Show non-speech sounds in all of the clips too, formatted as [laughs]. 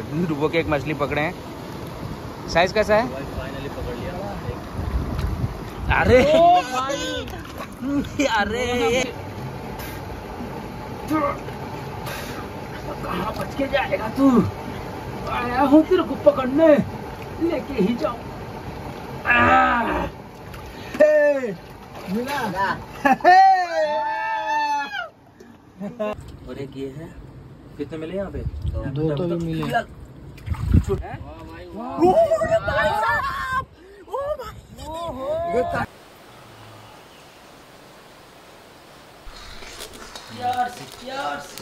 डुबो के एक मछली पकड़े हैं। साइज़ कैसा है? फाइनली पकड़ लिया। अरे! अरे! कहाँ बच के जाएगा तू? आया हूँ तेरे को पकड़ने। लेके ही मिला। [laughs] और एक ये है। कितने मिले यहाँ पे? दो तो भी मिले।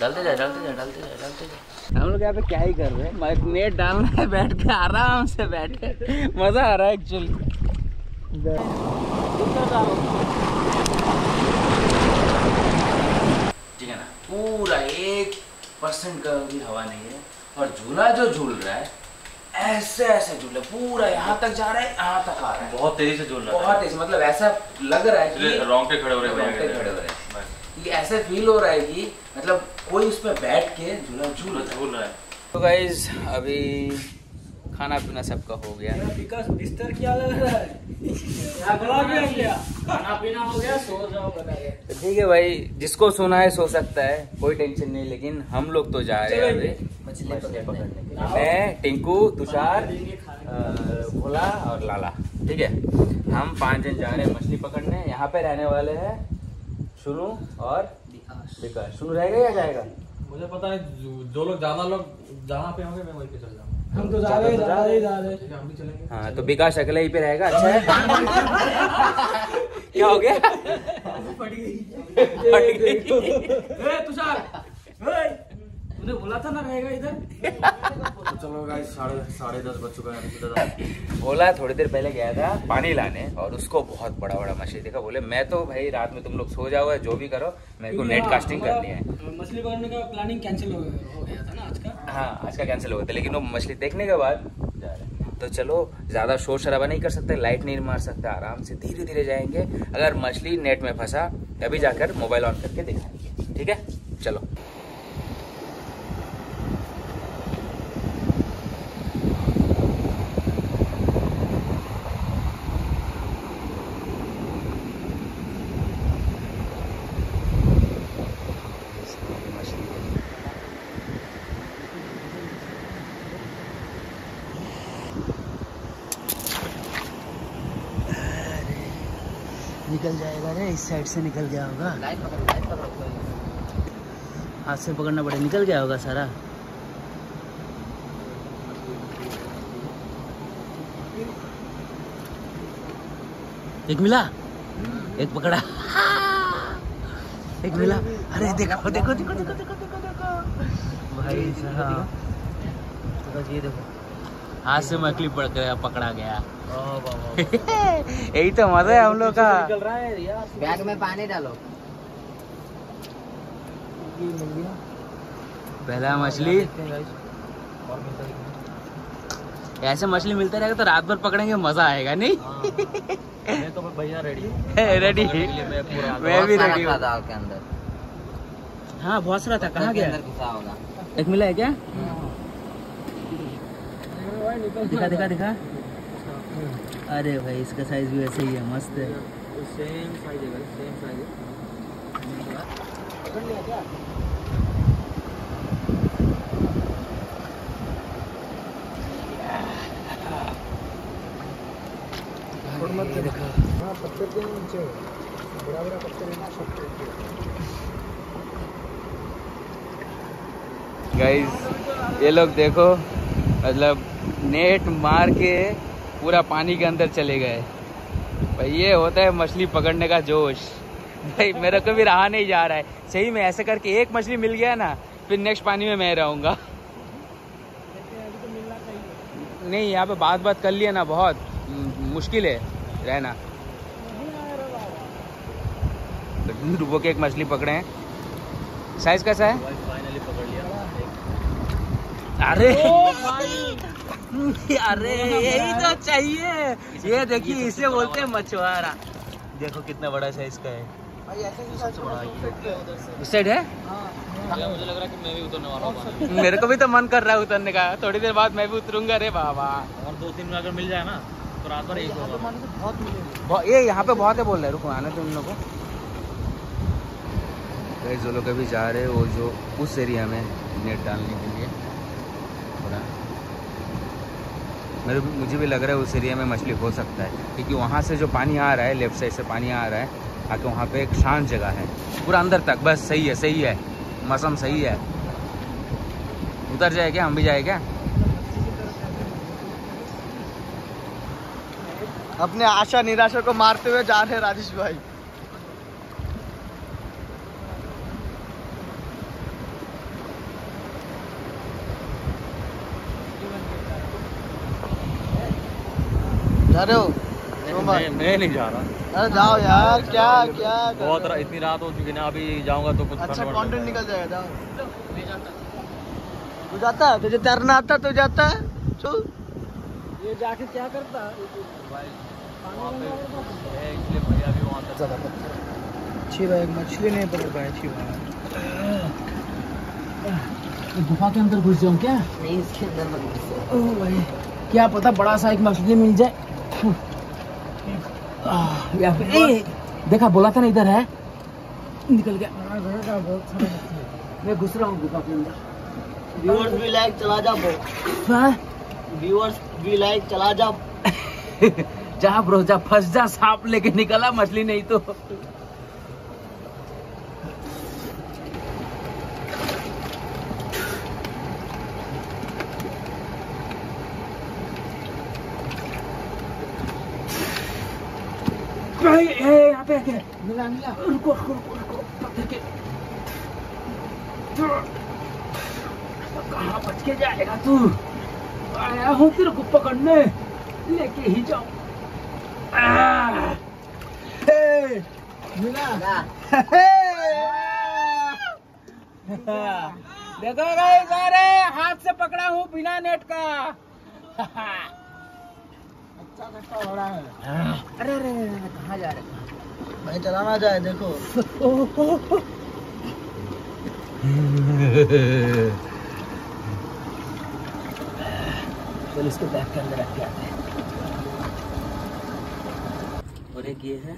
डालते जा डालते जा डालते जा डालते जा। हम लोग यहाँ पे क्या ही कर रहे हैं? मैं नेट डालना है बैठ के आराम से बैठ। के मज़ा आ रहा है एक्चुअली ठीक है ना? पूरा एक परसेंट का भी हवा नहीं है और झूला जो झूल रहा है ऐसे ऐसे झूला पूरा यहाँ तक जा रहा है यहाँ तक आ रहा है। बहुत तेज़ी से झूल रहा है। बहुत तेज मतलब ऐसा लग रहा है कि रोंगटे खड़े हो रहे हैं रोंगटे खड़े हो रहे हैं। ये ऐसे फील हो रहा है कि मतलब कोई उसमें बैठ के झूला झूल रहा है। झूल रहा है। तो गाइज़ अभी खाना पीना सबका हो गया। बिस्तर क्या लग रहा है? अगला भी गया खाना पीना हो गया सो जाओ तो ठीक है भाई जिसको सोना है सो सकता है कोई टेंशन नहीं लेकिन हम लोग तो जा रहे हैं मछली पकड़ने मैं टिंकू तुषार भोला और लाला। ठीक है? हम पाँच जन जा रहे हैं मछली पकड़ने। यहाँ पे रहने वाले हैं शुरू और विकास। शुरू रहेगा या जाएगा? मुझे पता है जो लोग ज़्यादा लोग जहाँ पे होंगे मैं वहीं पे चल जाऊँगा। हम तो जा रहे जा रहे जा रहे हैं। तो विकास अकेले ही पे रहेगा अच्छा है? क्या हो गया? फट गई। तुषार तूने बोला था ना रहेगा इधर? चलो गाइस साढ़े साढ़े दस बज चुका है सीधा बोला थोड़ी देर पहले गया था पानी लाने और उसको बहुत बड़ा बड़ा मछली देखा बोले मैं तो भाई रात में तुम लोग सो जाओ जो भी करो मेरे को नेट कास्टिंग करनी है. मछली पकड़ने का प्लानिंग कैंसिल हो हो गया था ना आज का? हाँ आज का कैंसिल हो गया था लेकिन वो मछली देखने के बाद जा रहे तो चलो ज़्यादा शोर शराबा नहीं कर सकते लाइट नहीं मार सकते आराम से धीरे धीरे जाएँगे। अगर मछली नेट में फंसा तभी जाकर मोबाइल ऑन करके दिखाएँगे ठीक है? चलो निकल जाएगा रे इस साइड से निकल गया होगा। हाथ से पकड़ना पड़े, निकल गया होगा सारा। एक मिला? एक पकड़ा। एक मिला। अरे देखो देखो देखो देखो देखो देखो देखो। भाई साहब ये देखो। हाथ से मछली पड़ गया पकड़ा गया। [laughs] यही तो मज़ा है हम लोग का। चल रहा है यार बैग में पानी डालो। पहला मछली। है ऐसे मछली मिलता रहेगा तो रात भर पकड़ेंगे मज़ा आएगा नहीं? मैं तो भैया रेडी रेडी मैं पूरा मैं भी रेडी था हूँ। के अंदर। हाँ बहुत सारा था कहाँ के गया? अंदर होगा। एक मिला है क्या? दिखा दिखा दिखा। अरे भाई इसका साइज़ भी वैसे ही है मस्त है। सेम साइज़ है सेम साइज़ है। देखो। हाँ पत्थर के नीचे बड़ा बड़ा पत्थर गाइस ये लोग देखो मतलब नेट मार के पूरा पानी के अंदर चले गए। भाई, ये होता है मछली पकड़ने का जोश। भाई, मेरे को भी रहा नहीं जा रहा है। सही में ऐसे करके एक मछली मिल गया ना, फिर नेक्स्ट पानी में मैं रहूँगा। नहीं, यहाँ पे बात बात कर लिया ना बहुत। मुश्किल है रहना। तो डुबो के एक मछली पकड़े हैं। साइज़ कैसा है? अरे। [laughs] अरे यही तो चाहिए। ये देखिए इसे बोलते हैं मछुआरा। देखो कितना बड़ा साइज़ का है। इस साइड है? मुझे लग रहा है कि मैं भी उतरने वाला हूँ मेरे को भी तो मन कर रहा है उतरने का। थोड़ी देर बाद मैं भी उतरूँगा अरे बाबा और दो तीन में अगर मिल जाए ना तो रात भर एक होगा। ये यहाँ पे बहुत है बोल रहे रुको आने तो उन लोगों को। जो लोग अभी जा रहे हैं वो जो उस एरिया में नेट डालने के लिए थोड़ा मेरे मुझे भी लग रहा है उस एरिया में मछली हो सकता है। क्योंकि वहाँ से जो पानी आ रहा है लेफ़्ट साइड से पानी आ रहा है, आके वहाँ पे एक शांत जगह है। पूरा अंदर तक, बस सही है सही है। मौसम सही है। उतर जाए क्या? हम भी जाए क्या? अपने आशा निराशा को मारते हुए जा रहे राजेश भाई। जा रहे हो मैं मैं नहीं जा रहा। अरे जाओ यार क्या क्या बहुत रहे रा- इतनी रात हो चुकी ना अभी जाऊँगा तो कुछ अच्छा कंटेंट निकल जाएगा जाओ। तू जाता है? तुझे तैरना आता तू जाता है? चल। ये जाके क्या करता वहाँ है, इसलिए भैया भी वहाँ तक अच्छी भाई मछली नहीं पकड़ पाए अच्छी भाई। गुफा के अंदर घुस जाऊँ क्या? नहीं इसके अंदर मत ओ भाई क्या पता बड़ा सा एक मछली मिल जाए? ए, देखा बोला था ना इधर है। निकल गया। मैं घुस रहा हूँ गुफा के अंदर। व्यूअर्स भी लाइक चला जा [laughs] ब्रो व्यूअर्स भी लाइक चला जा जा ब्रो जा फंस जा सांप लेके निकला मछली नहीं तो। भाई ए यहाँ पे आके मिला मिला। रुको रुको रुको रुको कहाँ बच के जाएगा तू? आया हूँ तेरे को पकड़ने। लेके ही जाओ [laughs] मिला। देखो गए सारे हाथ से पकड़ा हूँ बिना नेट का। [laughs] अरे अरे अरे कहाँ जा रहे भाई चलाना जाए देखो चल इसको बैग के अंदर रख के आते हैं और एक ये है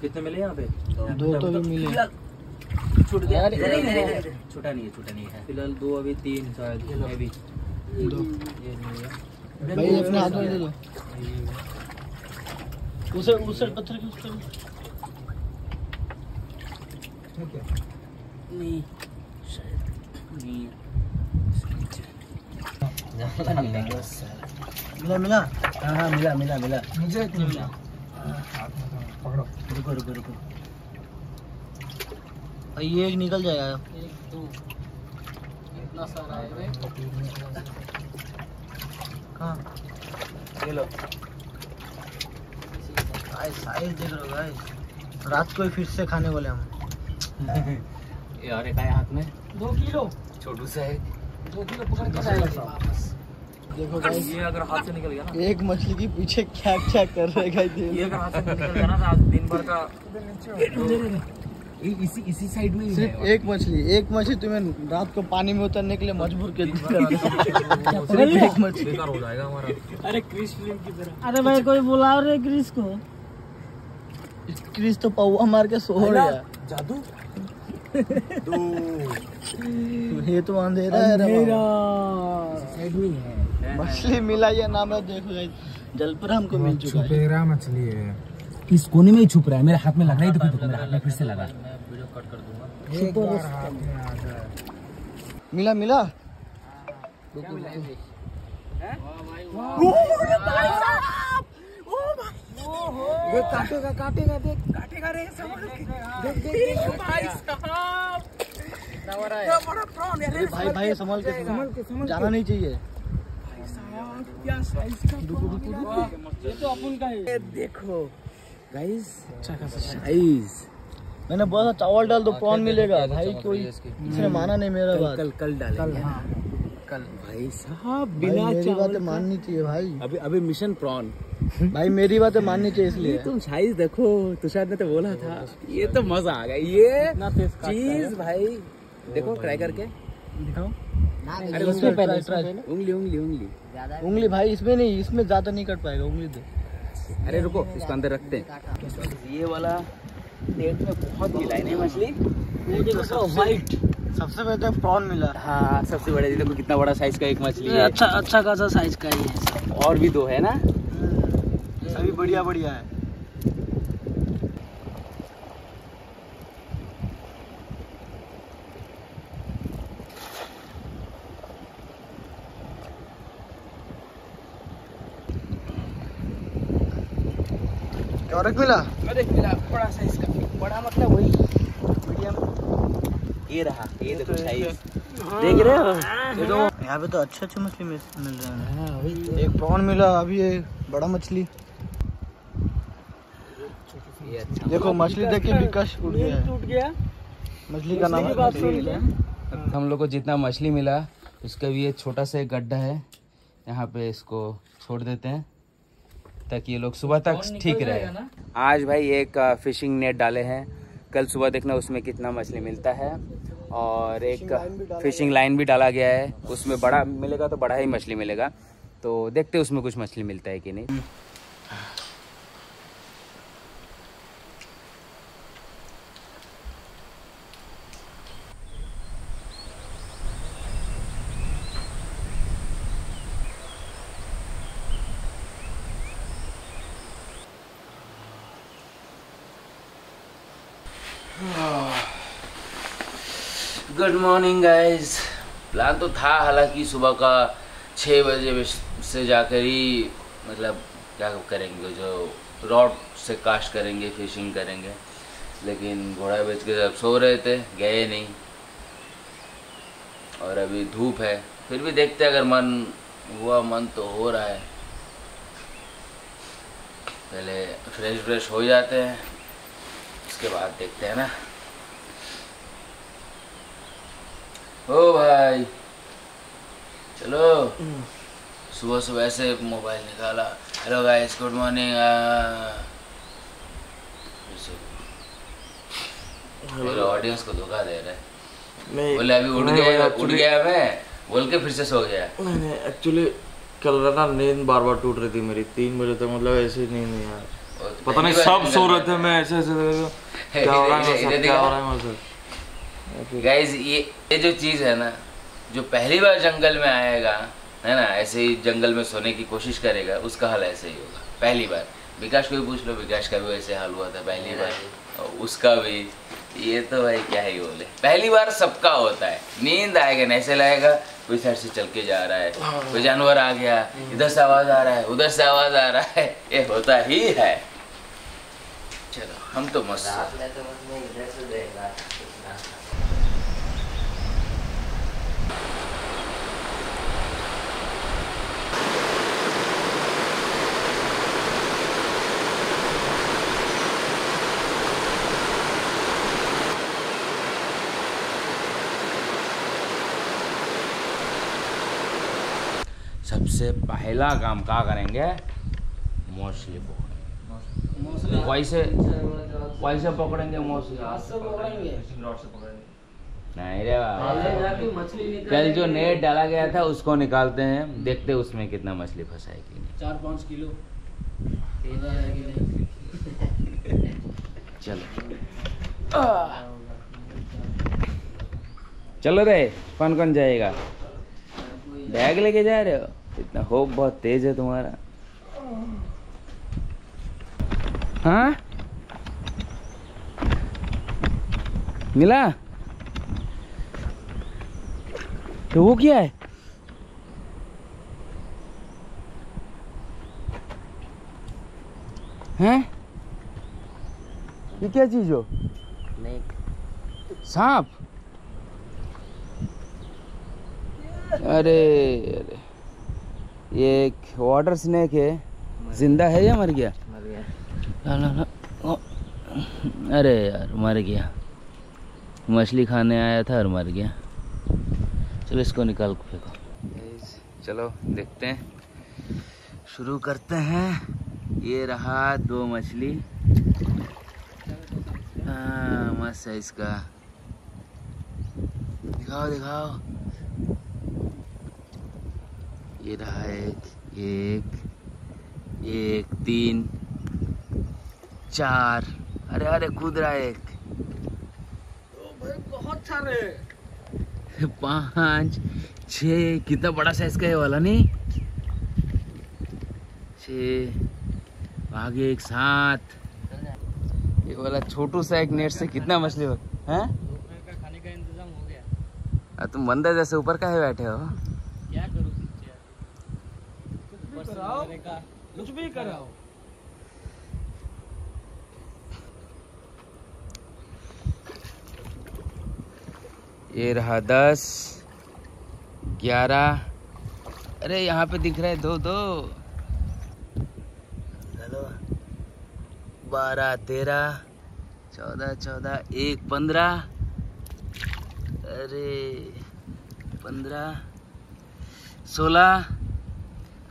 कितने मिले यहाँ पे दो तो भी मिले छूट गया इधर। नहीं है छोटा नहीं है फ़िलहाल दो अभी तीन शायद मैं भी दो ये नहीं है भाई अपने हाथ में ले। लो उसे उसे पत्थर के उस पर नहीं नहीं मिला मिला? हाँ हाँ मिला मिला मिला। मुझे एक मिला। पकड़ो। रुको रुको रुको। भाई ये एक निकल जाएगा। एक दो। इतना सारा है कहाँ? ये लो। साइज़ देख रहे गाइस रात को ही फिर से खाने वाले हम। [laughs] यार एक आया हाथ में। दो किलो। छोटू सा है। दो किलो पकड़ के वापस। देखो गाइस ये अगर हाथ से निकल गया ना। एक मछली के पीछे क्या क्या कर रहे हैं ये अगर हाथ से निकल गया ना तो दिन भर का इसी इसी साइड में सिर्फ़ एक मछली एक मछली तुम्हें रात को पानी में उतरने के लिए मजबूर कर [laughs] सिर्फ़ एक मछली। हो जाएगा हमारा। अरे क्रिश फ़िल्म की तरह। अरे भाई कोई बुला रहे क्रिस को। क्रिस तो पौवा मार के सो गया जादू। ये तो अंधेरा है रे। साइड में है मछली मिला या ना मैं देखो गाइस जल पर हमको मिल चुका है। मछली है। इस कोने में ही छुप रहा है। मेरे हाथ में लग रहा है देखो देखो मेरे हाथ में फिर से लगा। मैं वीडियो कट कर दूँगा। मिला मिला? काटेगा काटेगा देख। काटेगा रे देख देख देख भाई साहब! बड़ा प्रॉन अरे भाई भाई संभल के संभल के, जाना नहीं चाहिए। क्या साइज़ का ये तो अपन का है। देखो। गाइस अच्छा खासा साइज़ मैंने बोला था चावल डाल दो प्रॉन मिलेगा। भाई कोई इसने माना नहीं मेरा बात। कल कल डालेंगे। कल कल। भाई साहब बिना मेरी बातें माननी चाहिए भाई। अभी अभी मिशन प्रॉन [laughs] भाई मेरी बातें माननी चाहिए इसलिए। तुम साइज़ देखो तुषार ने तो बोला था। ये तो मज़ा आ गया। ये चीज़ भाई देखो ट्राई करके। दिखाओ। अरे उसमें उसमें पहले उंगली उंगली उंगली। उंगली भाई इसमें नहीं इसमें ज़्यादा नहीं कट पाएगा उंगली दे। अरे रुको इसको अंदर रखते हैं। ये वाला नेट में बहुत है मछली। सबसे पहले प्रॉन मिला। हाँ सबसे बड़े देखो कितना बड़ा साइज़ का एक मछली है। अच्छा अच्छा खासा साइज़ का ही है। और भी दो है ना? सभी बढ़िया बढ़िया है। और एक मिला? अरे मिला बड़ा साइज़ का। बड़ा मतलब वही मीडियम ये रहा ये देखो साइज़ देख रहे हो? ये दो यहाँ पे तो अच्छे अच्छे मछली मिल रहे हैं। एक प्रॉन मिला अभी एक बड़ा मछली। अच्छा। देखो मछली देख के विकास उठ गया टूट गया। मछली का नाम हम लोग को जितना मछली मिला उसका भी एक छोटा सा एक गड्ढा है। यहाँ पे इसको छोड़ देते हैं। ताकि ये लोग सुबह तक ठीक रहे। आज भाई एक फिशिंग नेट डाले हैं। कल सुबह देखना उसमें कितना मछली मिलता है। और एक फिशिंग लाइन भी डाला गया। है। उसमें बड़ा मिलेगा तो बड़ा ही मछली मिलेगा। तो देखते उसमें कुछ मछली मिलता है कि नहीं। गुड मॉर्निंग गाइस प्लान तो था, हालाँकि सुबह का छः बजे से जाकर ही मतलब क्या करेंगे, जो रॉड से कास्ट करेंगे, फिशिंग करेंगे। लेकिन घोड़ा बेच के जब सो रहे थे, गए नहीं। और अभी धूप है, फिर भी देखते अगर मन हुआ, मन तो हो रहा है। पहले फ्रेश फ्रेश हो जाते हैं उसके बाद देखते हैं ना। ओ भाई चलो। सुबह सुबह ऐसे मोबाइल निकाला। Hello guys good morning audience को धोखा दे रहा है। बोले अभी उठ गया उठ गया मैं। बोल के फिर से सो गया। मैंने एक्चुअली कल ना नींद बार बार टूट रही थी मेरी। तीन बजे तक मतलब ऐसे ही नींद नहीं यार और पता नहीं सब सो रहे थे मैं ऐसे ऐसे क्या हो रहा है मेरे क्या हो रहा है गाइस ये ये जो चीज़ है ना जो पहली बार जंगल में आएगा है ना ऐसे ही जंगल में सोने की कोशिश करेगा उसका हाल ऐसे ही होगा पहली बार। विकास को भी पूछ लो विकास का भी ऐसे हाल हुआ था पहली बार उसका भी। ये तो भाई क्या ही बोले। पहली बार सबका होता है। नींद आएगा नैसे ऐसे लगेगा कोई साइड से चल के जा रहा है कोई जानवर आ गया इधर से आवाज़ आ रहा है उधर से आवाज़ आ रहा है ये होता ही है। चलो। हम तो मस्त हैं। रात में तो मैं इधर से देखा सबसे पहला काम क्या करेंगे? मछली पकड़ेंगे। वैसे वैसे पकड़ेंगे मछली। नहीं रे बाबा कल जो नेट डाला गया था उसको निकालते हैं। देखते हैं उसमें कितना मछली फंसा है चार पाँच किलो। [laughs] चलो। चलो रे कौन कौन जाएगा? बैग लेके जा रहे हो? इतना होप बहुत तेज है तुम्हारा। हाँ? मिला? तो वो क्या है? हैं? ये क्या चीज़ हो? सांप? अरे अरे। ये एक वाटर स्नेक है। ज़िंदा है या मर गया? मर गया। ला ला ला अरे यार मर गया। मछली खाने आया था और मर गया। चलो इसको निकाल के फेंको। चलो देखते हैं। शुरू करते हैं। ये रहा दो मछली। हाँ मस्त है इसका। दिखाओ दिखाओ। ये रहा एक एक एक तीन चार। अरे अरे कूद रहा एक। बहुत सारे पाँच छ कितना बड़ा साइज़ का है वाला नहीं? छ आगे एक सात। ये वाला छोटू सा एक नेट से कितना मछली हो हैं? का खाने का इंतज़ाम हो गया। आ, तुम बंदर जैसे ऊपर का है बैठे हो क्या करूँ पीछे ऊपर से कराओ। कुछ भी कराओ। ये रहा दस ग्यारह। अरे यहाँ पे दिख रहा है दो दो। चलो बारह तेरह चौदह चौदह एक पंद्रह। अरे पंद्रह। सोलह।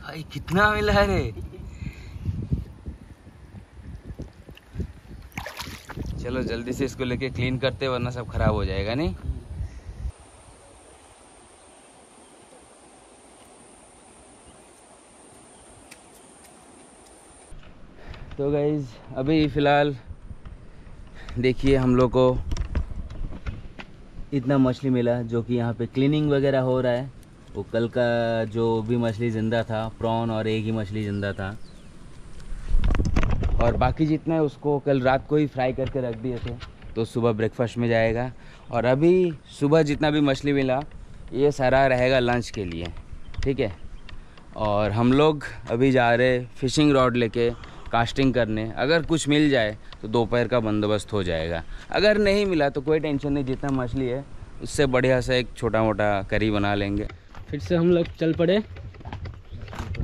भाई, कितना मिला है रे? चलो, जल्दी से इसको लेके क्लीन करते वरना सब खराब हो जाएगा, नहीं? तो गाइज़ अभी फ़िलहाल देखिए हम लोग को इतना मछली मिला जो कि यहाँ पे क्लीनिंग वगैरह हो रहा है। वो कल का जो भी मछली ज़िंदा था, प्रॉन और एक ही मछली ज़िंदा था। और बाकी जितना है उसको कल रात को ही फ्राई करके रख दिए थे तो सुबह ब्रेकफास्ट में जाएगा। और अभी सुबह जितना भी मछली मिला, ये सारा रहेगा लंच के लिए, ठीक है? और हम लोग अभी जा रहे फिशिंग रॉड लेके कास्टिंग करने। अगर कुछ मिल जाए तो दोपहर का बंदोबस्त हो जाएगा। अगर नहीं मिला तो कोई टेंशन नहीं, जितना मछली है, उससे बढ़िया सा एक छोटा मोटा करी बना लेंगे। फिर से हम लोग चल पड़े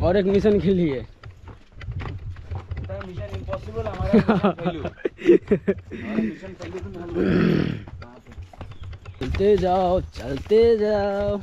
और एक मिशन के लिए। [laughs] चलते जाओ चलते जाओ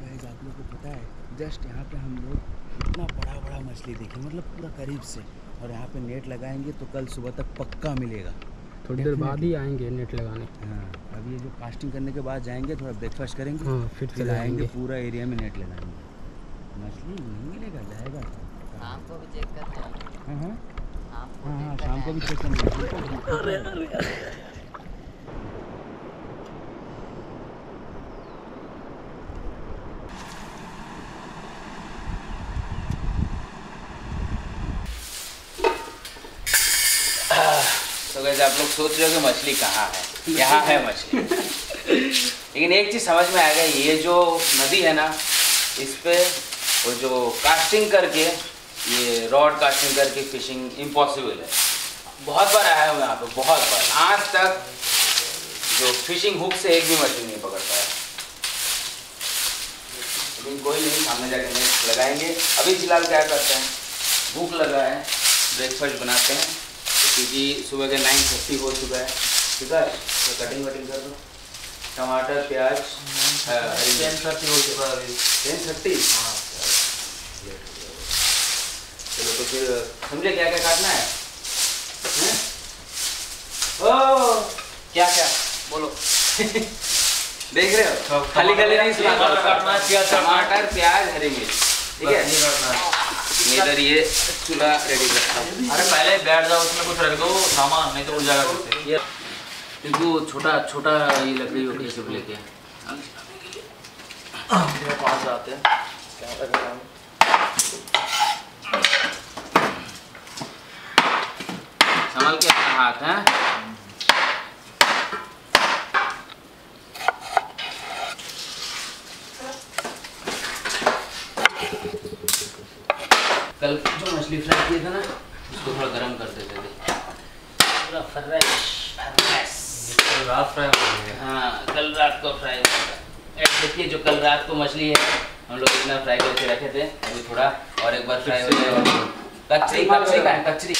गाइस आप लोग को पता है जस्ट यहाँ पे हम लोग इतना बड़ा बड़ा मछली देखे मतलब पूरा करीब से। और यहाँ पे नेट लगाएँगे तो कल सुबह तक पक्का मिलेगा। थोड़ी देर बाद ही आएँगे नेट लगाने। हाँ अभी ये जो कास्टिंग करने के बाद जाएँगे थोड़ा ब्रेकफास्ट करेंगे हाँ फिर फिर चले आएँगे पूरा एरिया में नेट लगाएँगे मछली नहीं मिलेगा जाएगा शाम को भी चेक करते हैं हाँ हाँ। शाम को हाँ हाँ शाम को भी चेक करेंगे वैसे आप लोग सोच रहे हो कि मछली कहाँ है? यहाँ है मछली। लेकिन एक चीज़ समझ में आ गया ये जो नदी है ना इस पे वो जो कास्टिंग करके ये रॉड कास्टिंग करके फिशिंग इम्पॉसिबल है। बहुत बार आया हूँ यहाँ पे बहुत बार। आज तक जो फिशिंग हुक से एक भी मछली नहीं पकड़ पाया। लेकिन कोई नहीं सामने जाके नेट लगाएँगे। अभी फ़िलहाल क्या करते हैं? भूख लगा है ब्रेकफास्ट बनाते हैं। क्योंकि सुबह के नाइन थर्टी हो चुका है। ठीक है? तो कटिंग वटिंग कर दो। टमाटर प्याज टेन थर्टी हो चुका है अभी। टेन थर्टी हाँ चलो। तो फिर समझे क्या क्या काटना है? हैं? ओ क्या क्या बोलो। [laughs] देख रहे हो? खाली खाली नहीं। टमाटर प्याज हरी मिर्च। ठीक है। इधर ये चूल्हा रेडी करता हूँ अरे पहले बैठ जाओ उसमें कुछ रख दो सामान नहीं तो उड़ जाएगा से। ये देखो छोटा छोटा ये लकड़ी वकड़ी सब लेके पास जाते हैं क्या लग रहा है? संभाल के हाथ है कल जो मछली फ्राई किए थे ना उसको थोड़ा गर्म कर देते थे। पूरा फ्रेश फ्रेश रात फ्राई हो गई हाँ कल रात को फ्राई। देखिए जो कल रात को मछली है हम लोग इतना फ्राई करके रखे थे अभी थोड़ा और एक बार फ्राई हो जाएगा। कचरी कचरी का कचरी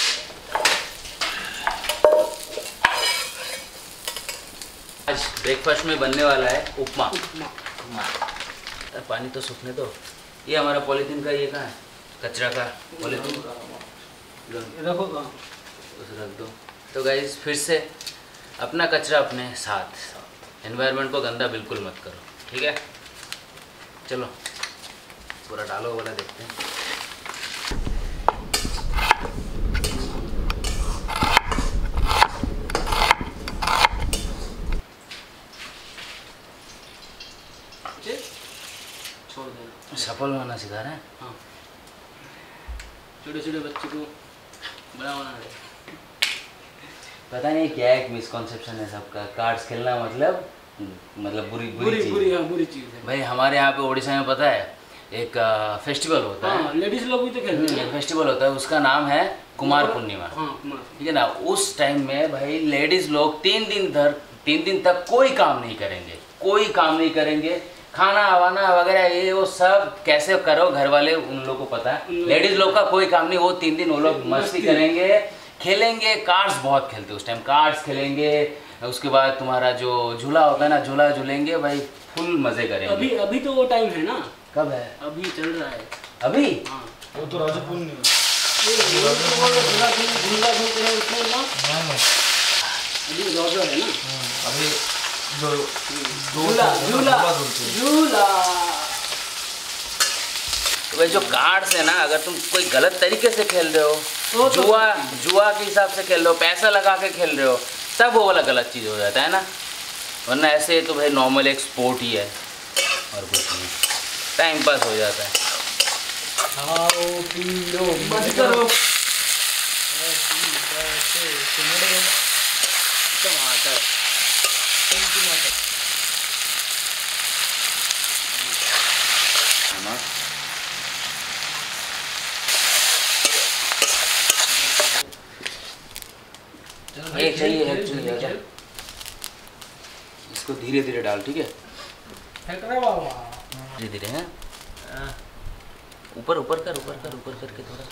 आज ब्रेकफास्ट में बनने वाला है उपमा। उपमा। पानी तो सूखने दो। ये हमारा पॉलीथीन का ये कहाँ है? कचरा का पॉलीथीन रखो रख दो। तो गाइज़ फिर से अपना कचरा अपने साथ एनवायरनमेंट को गंदा बिल्कुल मत करो ठीक है? चलो पूरा डालो वाला देखते हैं। सफल होना सिखा रहे हैं? हाँ। छोटे छोटे बच्चे को बड़ा बना दे पता नहीं क्या एक मिसकॉन्सेप्शन है सबका। कार्ड्स खेलना मतलब मतलब बुरी बुरी, बुरी चीज़। बुरी हाँ बुरी चीज़ है। भाई हमारे यहाँ पे उड़ीसा में पता है एक फेस्टिवल होता है। हाँ लेडीज़ लोग भी तो खेलते हम्म, हैं फेस्टिवल होता है उसका नाम है कुमार पूर्णिमा। हाँ ठीक है ना? उस टाइम में भाई लेडीज़ लोग तीन दिन धर तीन दिन तक कोई काम नहीं करेंगे। कोई काम नहीं करेंगे। खाना वाना वगैरह ये वो सब कैसे करो घर वाले उन लोगों को पता है। लेडीज़ लोग का कोई काम नहीं वो तीन दिन वो लोग मस्ती। करेंगे। खेलेंगे कार्ड्स बहुत खेलते उस टाइम कार्ड्स खेलेंगे उसके बाद तुम्हारा जो झूला होता है ना झूला झूलेंगे भाई फुल मज़े करेंगे। अभी अभी तो वो टाइम है ना। कब है? अभी चल रहा है। अभी? हाँ। वो तो राजू पूर्णिमा ये वो तो वो झूला झूलते हैं उसमें ना अभी है ना। अभी जो झूला झूला झूला तो जो कार्ड्स है ना अगर तुम कोई गलत तरीके से खेल रहे तो हो तो- जुआ जुआ के हिसाब से खेल रहे हो पैसा लगा के खेल रहे हो तब वो वाला गलत चीज़ हो जाता है ना वरना ऐसे तो भाई नॉर्मल एक स्पोर्ट ही है और कुछ नहीं टाइम पास हो जाता है खाओ पी लो मत करो टमाटर थैंक यू माता ये चाहिए एक्चुअली इसको धीरे धीरे डाल ठीक है? धीरे धीरे हैं? ऊपर ऊपर कर ऊपर कर ऊपर करके थोड़ा।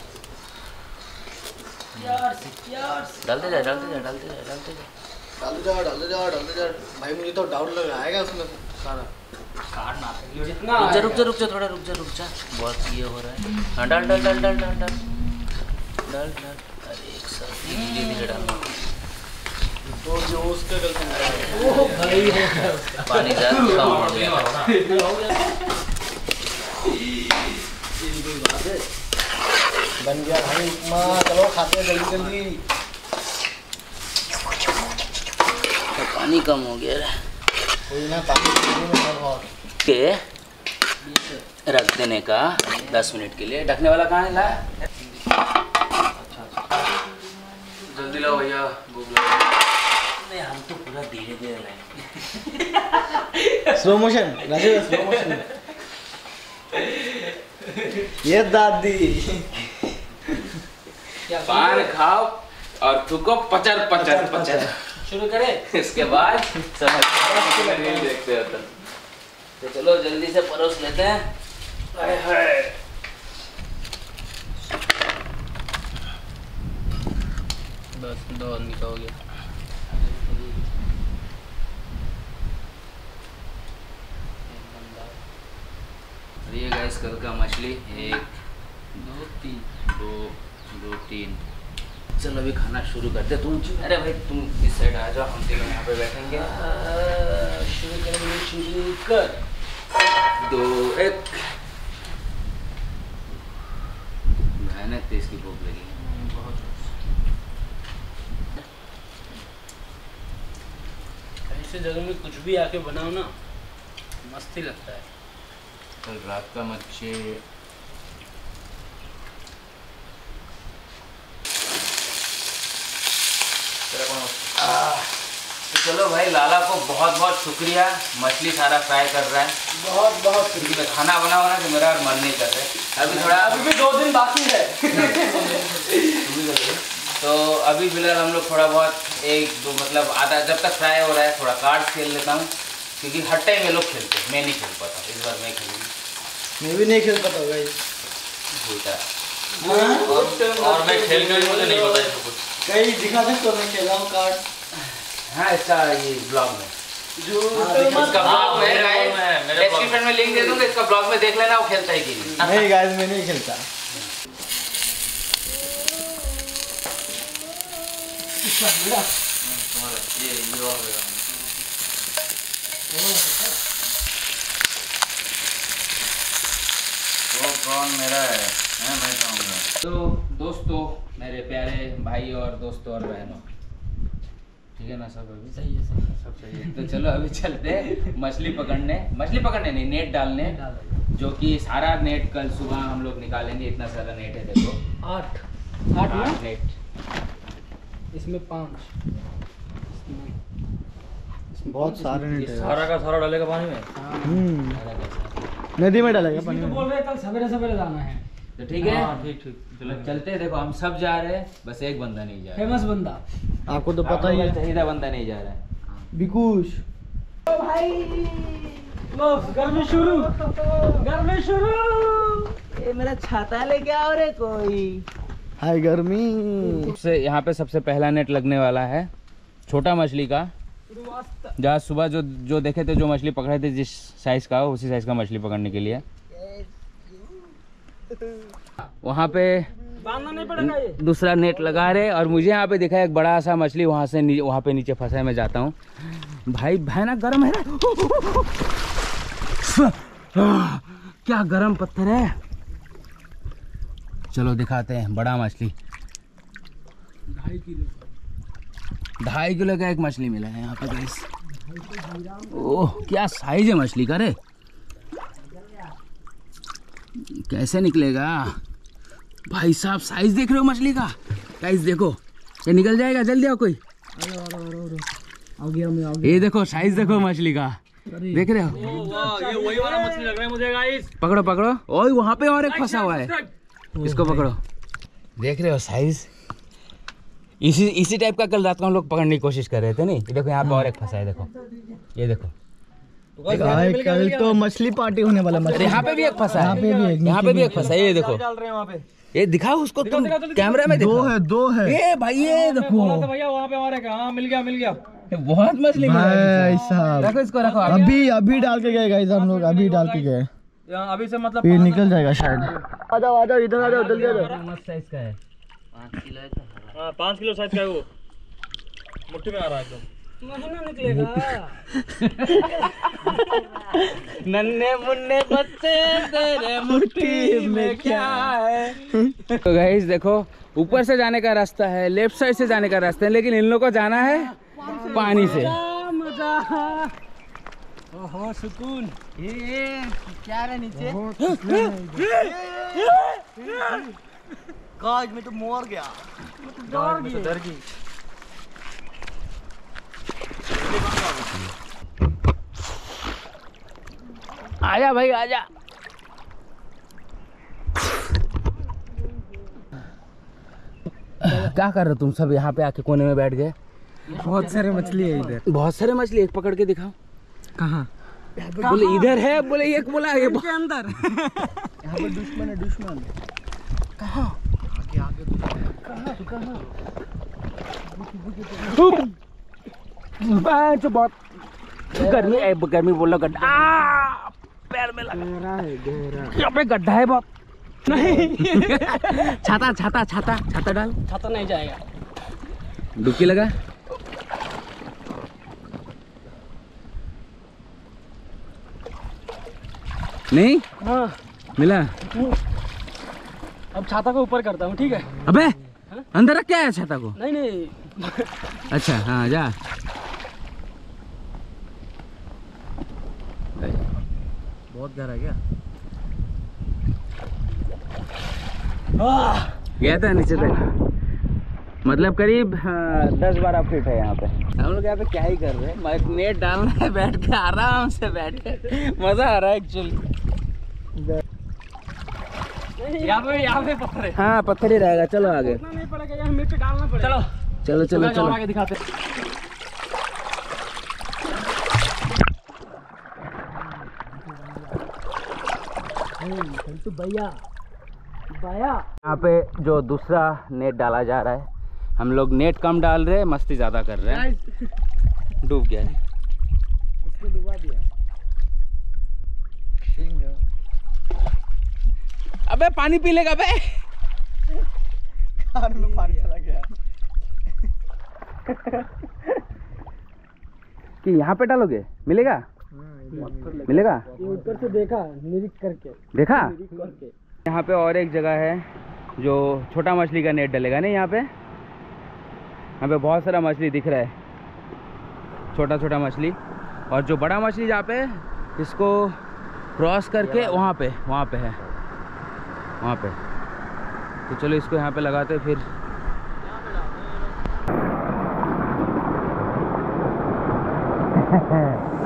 डालते जाए डालते जाए डालते जाए डालते जाए डाल जा डाल जा डाल जा। भाई मुझे तो डाउट लग रहा है उसमें सारा? जितना रुक जा रुक जा रुक जा थोड़ा रुक जा रुक जा। बहुत ये हो रहा है। हाँ डाल डाल डाल डाल डाल डाल। डाल डाल। अरे एक साथ धीरे धीरे डालना। तो जो उसका गलती है। ओ भाई हो उसका पानी ज़्यादा कम हो गया। हो है बन गया भाई उपमा चलो खाते हैं जल्दी जल्दी तो पानी कम हो गया रे। कोई ना पानी पीने में सब और। के रख देने का दस मिनट के लिए। ढकने वाला कहाँ है ला? जल्दी लाओ भैया नहीं हम तो पूरा धीरे धीरे लाएँगे। Slow motion Raju slow motion ये दादी। पान खाओ और थूको पचर पचर पचर। शुरू करें। इसके बाद समझ रील देखते हो तो तो चलो जल्दी से परोस लेते हैं। हाय हाय। बस दो आदमी का हो गया। ये गैस कल का मछली एक दो तीन। दो दो तीन। चलो अभी खाना शुरू करते तुम अरे भाई तुम इस साइड आ जाओ हम तीनों यहाँ पे बैठेंगे। शुरू करेंगे शुरू कर। दो एक। भयानक तेज की भूख लगी। ऐसे जगह में कुछ भी आके बनाओ ना मस्ती लगता है। कल रात का मच्छी तो चलो भाई लाला को बहुत बहुत शुक्रिया। मछली सारा फ्राई कर रहा है। बहुत बहुत मैं खाना बना बना के मेरा और मन नहीं कर रहा है। अभी थोड़ा अभी भी दो दिन बाकी है। [laughs] तो अभी फ़िलहाल हम लोग थोड़ा बहुत एक दो मतलब आधा जब तक फ्राई हो रहा है थोड़ा कार्ड खेल लेता हूँ। क्योंकि हर टाइम ये लोग खेलते हैं। मैं नहीं खेल पाता इस बार मैं खेलूँगी। मैं भी नहीं खेल पाता भाई। झूठा। और मैं खेल नहीं पता इसको कुछ। कहीं दिखा सकते हो मैं खेला हूँ कार्ड हाँ इसका ये ब्लॉग में। इसका ब्लॉग में मेरे में है, description में लिंक दे दूँगा इसका ब्लॉग में देख लेना वो खेलता है कि नहीं। [laughs] नहीं गाइस मैं नहीं खेलता। ये ये वो प्रॉन मेरा है मैं खाऊँगा। तो दोस्तों मेरे प्यारे भाई और दोस्तों और बहनों। ठीक है ना सब अभी? सही है सही है। सब सही है। तो चलो अभी चलते हैं मछली पकड़ने। मछली पकड़ने नहीं नेट डालने। जो कि सारा नेट कल सुबह हम लोग निकालेंगे इतना सारा नेट है देखो। आठ। आठ आठ नेट। इसमें पाँच। बहुत सारे नेट है। सारा का सारा डालेगा पानी में? हम्म। नदी में डालेगा पानी तो में। बोल रहे कल सवेरे सवेरे जाना है। तो ठीक है? हाँ, ठीक ठीक। चलो चलते हैं। देखो हम सब जा रहे हैं बस एक बंदा नहीं जा रहा। फ़ेमस बंदा। आपको तो पता ही है। चाहिए बंदा नहीं जा रहा है। बिकुश। लो गर्मी शुरू। गर्मी शुरू। ये मेरा छाता लेके आओ रे कोई। हाय गर्मी। सबसे यहाँ पे सबसे पहला नेट लगने वाला है छोटा मछली का। जहाँ सुबह जो जो देखे थे जो मछली पकड़े थे जिस साइज़ का उसी साइज़ का मछली पकड़ने के लिए। वहाँ पे दूसरा नेट लगा रहे और मुझे यहाँ पे दिखा एक बड़ा सा मछली वहाँ से नी, वहाँ पे नीचे फंसा है मैं जाता हूँ। भाई भयानक गर्म है रे। क्या गर्म पत्थर है? चलो दिखाते हैं बड़ा मछली। ढाई किलो। ढाई किलो का एक मछली मिला है यहाँ पे गैस ओह क्या साइज़ है मछली का रे? कैसे निकलेगा? भाई साहब साइज़ देख रहे हो मछली का? साइज़ देखो ये निकल जाएगा जल्दी आओ कोई। आ गया मैं आ ये देखो साइज़ देखो मछली का। देख रहे हो? ये वही वाला मछली लग रहा है मुझे गाइस पकड़ो पकड़ो। ओए वहाँ पे और एक फंसा हुआ है। इसको पकड़ो। देख रहे हो साइज़ इसी इसी टाइप का कल रात को हम लोग पकड़ने की कोशिश कर रहे थे नहीं? देखो यहाँ पे और एक फंसा है देखो। ये देखो। भाई कल तो मछली पार्टी होने वाला मछली यहाँ पे भी एक फंसा है। यहाँ पे भी एक यहाँ पे भी एक फंसा है ये देखो। डाल रहे हैं वहाँ पे? ये दिखाओ उसको तुम कैमरा में दो है दो है। ये भाई ये देखो। तो भैया वहाँ पे एक हाँ मिल गया मिल गया। बहुत मछली है। भाई साहब। रखो इसको रखो अभी अभी डाल के गए गाइस हम लोग अभी डाल के गए। अभी से मतलब ये निकल जाएगा शायद। आ जाओ आ जाओ इधर आ जाओ जल्दी आ जाओ। मस्त साइज़ का है। पाँच किलो है तो हाँ पाँच किलो साइज़ का है वो। मुट्ठी में आ रहा है एकदम। महीना निकलेगा। [laughs] नन्हे मुन्ने बच्चे तेरे मुट्ठी में क्या है? [laughs] तो गाइस देखो ऊपर से जाने का रास्ता है लेफ़्ट साइड से जाने का रास्ता है लेकिन इन लोगों को जाना है पानी से। मज़ा ओहो सुकून। ये क्या रहा नीचे? [laughs] काज में तो मोर गया। डर गए डर की आजा भाई आजा। क्या कर रहे हो तुम सब यहाँ पे आके कोने में बैठ गए? बहुत सारे मछली है इधर। बहुत सारे मछली एक पकड़ के दिखाओ। कहाँ? बोले इधर है बोले एक बोला ये के अंदर। यहाँ पे दुश्मन है दुश्मन। बहुत बहुत। गर्मी गर्मी बोल रहा गड्ढा पैर में लगा। है पे गड्ढा है बहुत नहीं। छाता छाता छाता छाता डाल। छाता नहीं जाएगा। डुबकी लगा। नहीं? हाँ। मिला? अब छाता को ऊपर करता हूँ ठीक है? अबे अंदर रख क्या है छाता को? नहीं नहीं। अच्छा हाँ जा। बहुत गहरा है क्या? गया था नीचे तक मतलब करीब दस बारह फीट है यहाँ पे। हम लोग यहाँ पे क्या ही कर रहे हैं? नेट डालना है बैठ के आराम से बैठ के। मज़ा आ रहा है एक्चुअली यहाँ पे यहाँ पे पत्थर है। हाँ पत्थर ही रहेगा। चलो आगे। नहीं पड़ेगा यहाँ मिर्च डालना पड़ेगा। चलो चलो चलो चलो। आगे दिखाते तो भैया भैया यहाँ पे जो दूसरा नेट डाला जा रहा है हम लोग नेट कम डाल रहे हैं मस्ती ज़्यादा कर रहे हैं। डूब गया है। इसको डुबा दिया। अबे पानी पी लेगा बे कान में पानी चला गया। कि यहाँ पे डालोगे? मिलेगा? मिलेगा? ऊपर से देखा निरीख करके। देखा? यहाँ पे और एक जगह है जो छोटा मछली का नेट डलेगा नहीं यहाँ पे? यहाँ पे बहुत सारा मछली दिख रहा है। छोटा छोटा मछली। और जो बड़ा मछली जहाँ पे इसको क्रॉस करके वहाँ पे वहाँ पे है। वहाँ पे। तो चलो इसको यहाँ पे लगाते हैं फिर [laughs]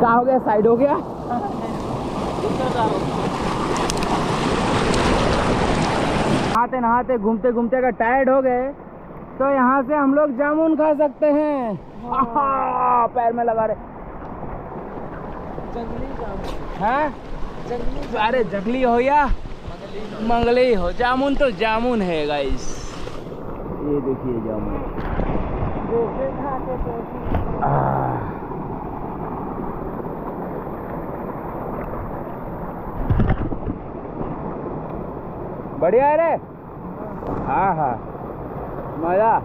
क्या हो गया साइड हो गया। नहाते नहाते घूमते घूमते अगर टायर्ड हो गए तो यहाँ से हम लोग जामुन खा सकते हैं। पैर में लगा रहे। जंगली जामुन। हैं? जंगली अरे जगली हो या? मंगली हो। जामुन तो जामुन है गाइस ये देखिए जामुन गोफे खा के तो आह। बढ़िया है रे। हाँ हाँ। मज़ा।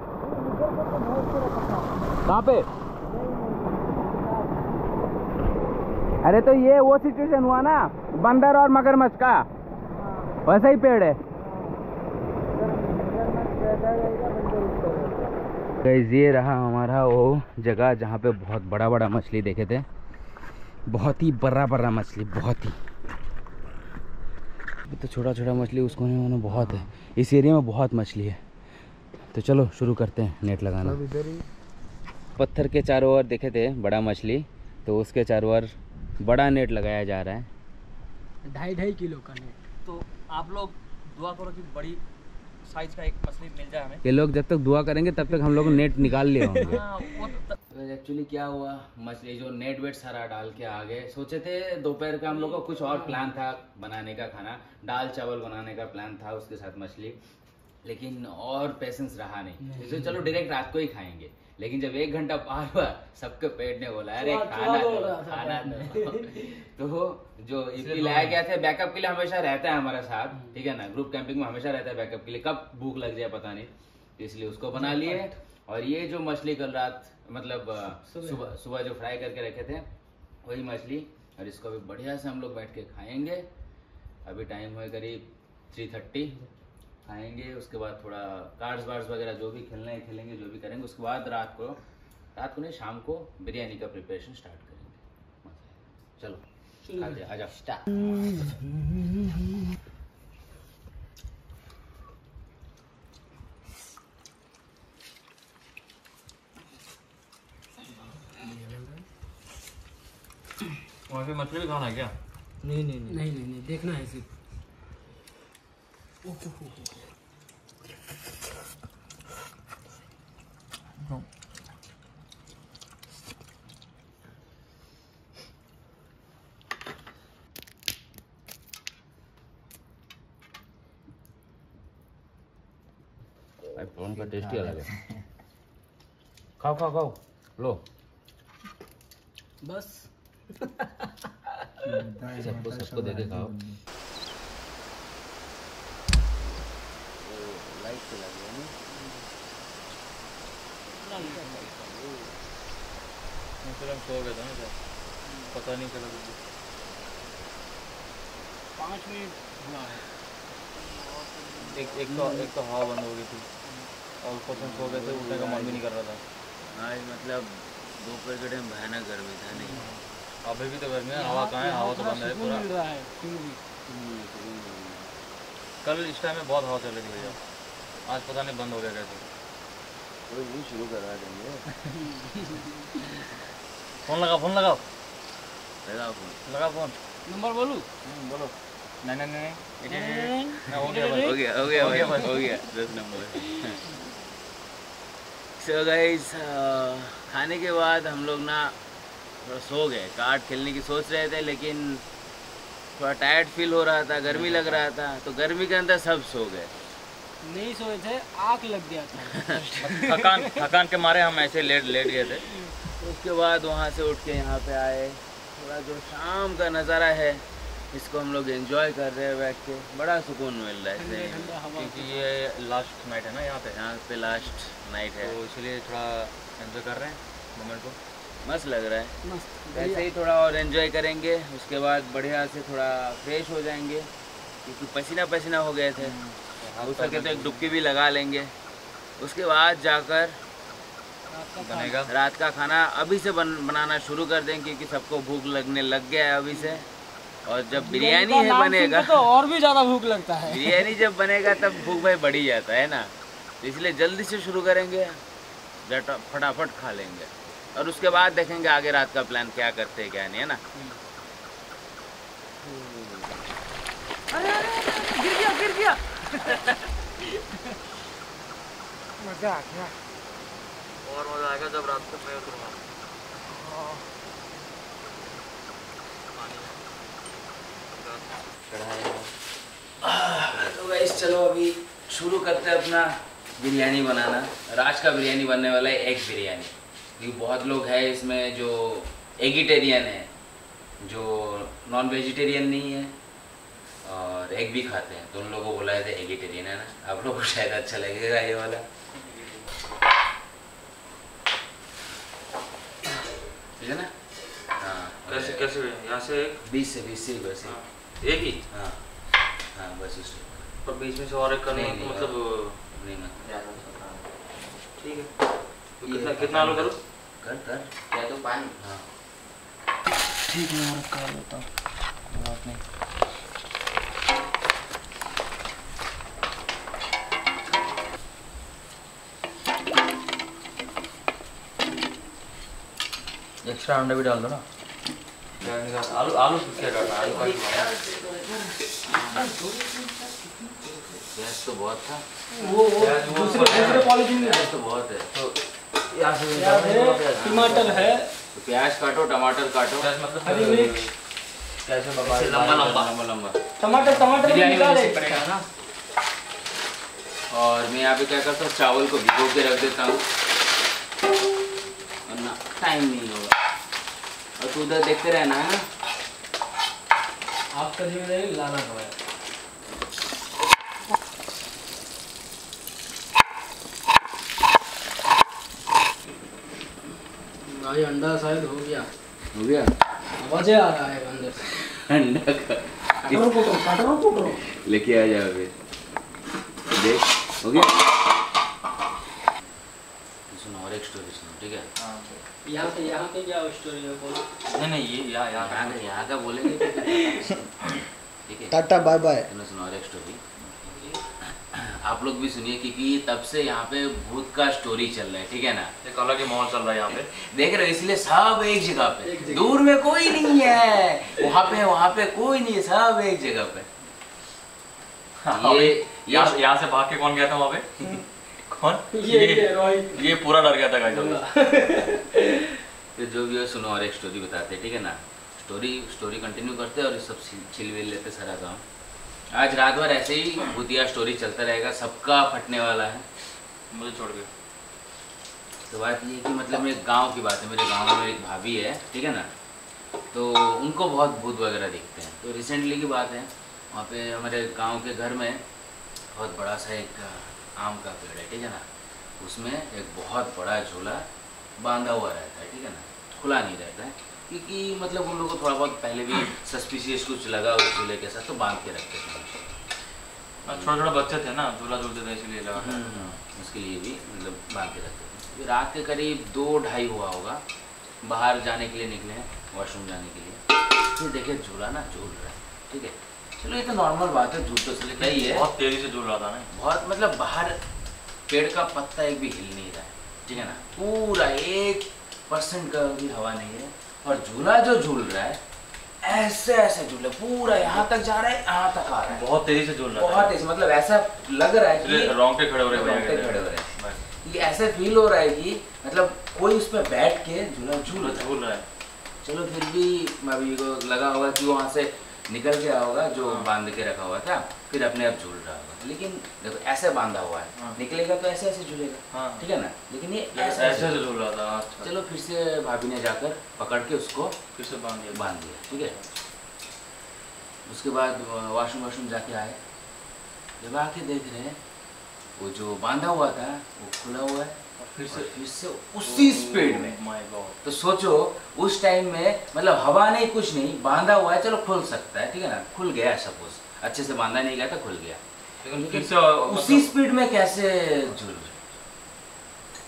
कहाँ पे? अरे तो ये वो सिचुएशन हुआ ना, बंदर और मगरमच्छ का। वैसा ही पेड़ है। गाइस ये रहा हमारा वो जगह जहाँ पे बहुत बड़ा बड़ा मछली देखे थे। बहुत ही बड़ा बड़ा मछली, बहुत ही। अभी तो छोटा छोटा मछली उसको नहीं होना बहुत है। इस एरिया में बहुत मछली है। तो चलो शुरू करते हैं नेट लगाना। पत्थर के चारों ओर देखे थे बड़ा मछली। तो उसके चारों ओर बड़ा नेट लगाया जा रहा है। ढाई ढाई किलो का नेट। तो आप लोग दुआ करो कि बड़ी साइज़ का एक मछली मिल जाए हमें। ये लोग जब तक दुआ करेंगे तब तक हम लोग नेट निकाल लिए होंगे। हाँ तो तो एक्चुअली क्या हुआ? मछली जो नेट वेट सारा डाल के आ गए। सोचे थे दोपहर का हम लोग का कुछ और प्लान था बनाने का खाना। दाल चावल बनाने का प्लान था उसके साथ मछली। लेकिन और पेशेंस रहा नहीं। तो चलो डायरेक्ट रात को ही खाएँगे। लेकिन जब एक घंटा पार हुआ सबके पेट ने बोला अरे खाना दो खाना दो। [laughs] तो जो ईपी लाया गया था बैकअप के लिए हमेशा रहता है हमारे साथ ठीक है ना? ग्रुप कैंपिंग में हमेशा रहता है बैकअप के लिए। कब भूख लग जाए पता नहीं। तो इसलिए उसको बना लिए। और ये जो मछली कल रात मतलब सुबह। सुबह जो फ्राई करके रखे थे वही मछली। और इसको अभी बढ़िया से हम लोग बैठ के खाएँगे। अभी टाइम हुआ करीब थ्री थर्टी खाएँगे उसके बाद थोड़ा कार्ड्स वार्ड्स वगैरह जो भी खेलना है खेलेंगे जो भी करेंगे उसके बाद रात को रात को नहीं शाम को बिरयानी का प्रिपरेशन स्टार्ट करेंगे। चलो खाते आ वहाँ पे मछली भी खाना है क्या? नहीं नहीं। नहीं नहीं नहीं देखना है सिर्फ़। भाई प्रॉन का टेस्ट ही अलग है। खाओ खाओ खाओ। लो। बस। [laughs] सबको सबको दे के खाओ। [laughs] चला गया ना मतलब सो गया था ना पता नहीं चला पाँच मिनट हुआ है एक एक तो एक तो हवा बंद हो गई थी और ऊपर से सो गए थे उठने का मन भी नहीं कर रहा था आज मतलब दोपहर के टाइम भयानक गर्मी था नहीं अभी भी तो गर्मी है हवा कहाँ है हवा तो बंद है पूरा है कल इस टाइम में बहुत हवा चल रही थी भैया आज पता नहीं बंद हो गया कैसे। कोई नहीं शुरू करा देंगे [laughs] फ़ोन लगाओ फ़ोन लगाओ। लगा फ़ोन। लगा फ़ोन। नंबर बोलू? बोलो। नहीं नहीं नहीं हो गया हो गया हो गया गया हो गया दस नंबर। सो गाइस खाने के बाद हम लोग ना थोड़ा सो गए। कार्ड खेलने की सोच रहे थे लेकिन थोड़ा टायर्ड फील हो रहा था गर्मी लग रहा था तो गर्मी के अंदर सब सो गए। नहीं सोए थे आग लग गया था। [laughs] थकान थकान के मारे हम ऐसे लेट लेट गए थे। उसके बाद वहाँ से उठ के यहाँ पे आए। थोड़ा जो शाम का नज़ारा है इसको हम लोग एंजॉय कर रहे हैं बैठ के। बड़ा सुकून मिल रहा है क्योंकि ये लास्ट नाइट है ना यहाँ पे। यहाँ पे लास्ट नाइट है। तो इसलिए थोड़ा एंजॉय कर रहे हैं मोमेंट को। मस्त लग रहा है। वैसे ही थोड़ा और एंजॉय करेंगे। उसके बाद बढ़िया से थोड़ा फ्रेश हो जाएँगे। क्योंकि पसीना पसीना हो गए थे। हो सके तो एक डुबकी भी लगा लेंगे। उसके बाद जाकर बनेगा। रात का खाना अभी से बन बनाना शुरू कर देंगे क्योंकि सबको भूख लगने लग गया है अभी से। और जब बिरयानी है बनेगा तो और भी ज़्यादा भूख लगता है। बिरयानी जब बनेगा तब भूख भाई बढ़ी जाता है ना। तो इसलिए जल्दी से शुरू करेंगे फटाफट खा लेंगे। और उसके बाद देखेंगे आगे रात का प्लान क्या करते हैं क्या नहीं है ना? गिर गया गिर गया। मज़ा आ गया। और मज़ा आएगा जब रात को मैं उतरूँगा। तो गाइस चलो अभी शुरू करते हैं अपना बिरयानी बनाना। राज का बिरयानी बनने वाला है एग बिरयानी। क्योंकि बहुत लोग हैं इसमें जो एगिटेरियन है जो नॉन वेजिटेरियन नहीं है। और एग भी खाते हैं। तो उन लोगों को बोला थे एगिटेरियन है ना? आप लोगों को शायद अच्छा लगेगा ये वाला। ठीक है ना? हाँ कैसे कैसे यहाँ से एक? बीस से बीस से बस हाँ, एक ही? हाँ। हाँ बस इस और बीच में से और एक करना नहीं, नहीं, मतलब नहीं मत ठीक है। तो कितना कितना आलू करूँ। कर? कर या तो पानी। हाँ। ठीक है और कर लेता हूँ बात नहीं। एक्स्ट्रा अंडा भी डाल दो ना। आलू आलू क्या डालना आलू का गैस तो बहुत था वो दूसरे दूसरे पॉलिथीन गैस तो बहुत है तो यहाँ टमाटर है प्याज काटो टमाटर काटो मतलब हरी मिर्च कैसे बाबा लंबा लंबा लंबा लंबा टमाटर टमाटर निकाले पड़ेगा ना और मैं यहाँ पे क्या करता हूँ? चावल को भिगो के रख देता हूँ। टाइम नहीं होगा। और तू उधर देखते रहना है ना? आपका ज़िम्मेदारी लाना है भाई। अंडा शायद हो गया। हो गया? आवाज़ें आ रहा है अंदर से। अंडा का लेके आ जाओ फिर देख हो गया सुनो और एक स्टोरी सुनो ठीक है। यहाँ पे यहाँ पे क्या स्टोरी है? बोलो। नहीं नहीं ये यहाँ यहाँ यहाँ का यहाँ का बोलेंगे। [laughs] ठीक है। टाटा बाय बाय सुनो और एक स्टोरी आप लोग भी सुनिए क्योंकि तब से यहाँ पे भूत का स्टोरी चल रहा है ठीक है ना? एक अलग ही माहौल चल रहा है यहाँ पे। देख रहे हो इसलिए सब एक जगह एक पे जगह। दूर में कोई नहीं है। वहाँ पे वहाँ पे कोई नहीं है सब एक जगह पे। हाँ, ये यहाँ ये यहाँ से भाग के कौन गया था वहाँ पे? [laughs] कौन? [laughs] ये ये ये पूरा डर गया था गाइस तो [laughs] जो भी है सुनो और एक स्टोरी बताते हैं ठीक है ना? स्टोरी स्टोरी कंटिन्यू करते हैं और सब छिल विल लेते सारा काम। आज रात भर ऐसे ही भूतिया स्टोरी चलता रहेगा सबका फटने वाला है। मुझे छोड़ के तो बात ये कि मतलब मेरे गाँव की बात है मेरे गाँव में मेरी एक भाभी है ठीक है ना? तो उनको बहुत भूत वगैरह दिखते हैं। तो रिसेंटली की बात है वहाँ पे हमारे गाँव के घर में बहुत बड़ा सा एक आम का पेड़ है ठीक है ना? उसमें एक बहुत बड़ा झूला बांधा हुआ रहता है ठीक है ना? खुला नहीं रहता है क्योंकि मतलब उन लोगों को थोड़ा बहुत पहले भी सस्पिशियस कुछ लगा उस झूले के साथ तो बाँध के रखते थे छोटे छोटे बच्चे थे ना झूला झूलते थे इसलिए लगा हम्म, उसके लिए भी मतलब बाँध के रखते थे। रात के करीब दो ढाई हुआ होगा बाहर जाने के लिए निकले हैं वॉशरूम जाने के लिए। फिर देखे झूला ना झूल रहा है ठीक है? चलो ये तो नॉर्मल बात है झूल तो चलता ही है बहुत तेज़ी से झूल रहा था ना। बहुत मतलब बाहर पेड़ का पत्ता एक भी हिल नहीं रहा है ठीक है ना? पूरा एक परसेंट का भी हवा नहीं है और झूला जो झूल रहा है ऐसे ऐसे झूला पूरा यहाँ तक जा रहा है यहाँ तक आ रहा है। बहुत तेज़ी से झूल रहा है। बहुत ऐसे मतलब ऐसा लग रहा है कि रोंगटे खड़े हो रहे हैं रोंगटे खड़े हो रहे हैं। ये ऐसे फील हो रहा है कि मतलब कोई उस पर बैठ के झूला झूल झूल रहा है। रहा है। चलो फिर भी अभी को लगा होगा कि वहाँ से निकल गया होगा जो हाँ। बाँध के रखा हुआ था फिर अपने आप झूल रहा होगा। लेकिन देखो ऐसे बांधा हुआ है। हाँ। निकलेगा तो ऐसे ऐसे झूलेगा। हाँ। ठीक है ना? लेकिन ये ऐसे ऐसे झूल रहा था अच्छा। चलो फिर से भाभी ने जाकर पकड़ के उसको फिर से बाँध दिया। बाँध दिया। ठीक है? उसके बाद वॉशरूम वॉशरूम जाके आए। जब आके देख रहे हैं वो जो बांधा हुआ था वो खुला हुआ है। फिर से फिर से उसी स्पीड में तो सोचो उस टाइम में मतलब हवा नहीं कुछ नहीं बांधा हुआ है चलो खुल सकता है ठीक है ना? खुल गया सपोज़ अच्छे से बांधा नहीं गया तो खुल गया। लेकिन फिर से उसी स्पीड में कैसे झूल